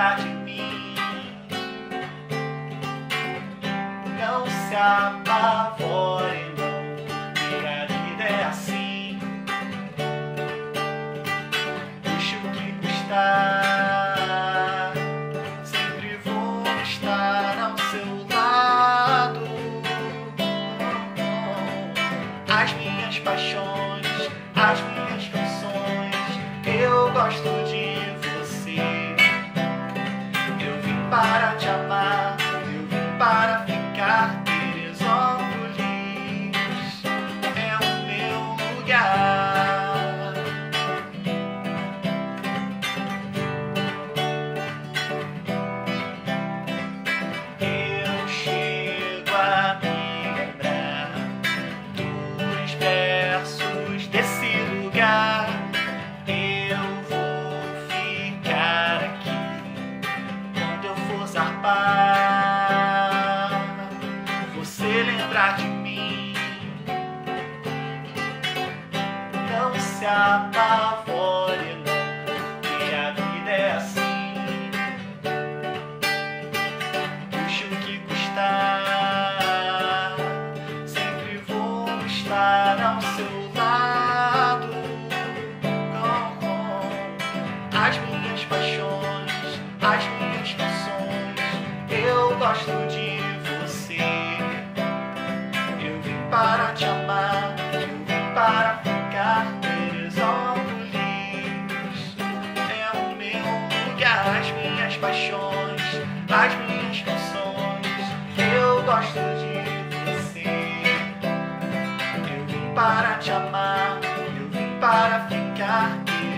lembrar de mim. Não se apavore, não. Minha vida é assim. Custe o que custar, sempre vou estar ao seu lado. As minhas paixões, as minhas canções, eu gosto de. Para lembrar de mim. Não se apavore, não, que a vida é assim. Puxa o que custar, sempre vou estar ao seu lado. Com, as minhas paixões, as minhas canções, eu gosto de para te amar, vim para ficar teus olhos lindos. É o meu lugar, as minhas paixões, as minhas canções. Eu gosto de você. Eu vim para te amar, eu vim para ficar.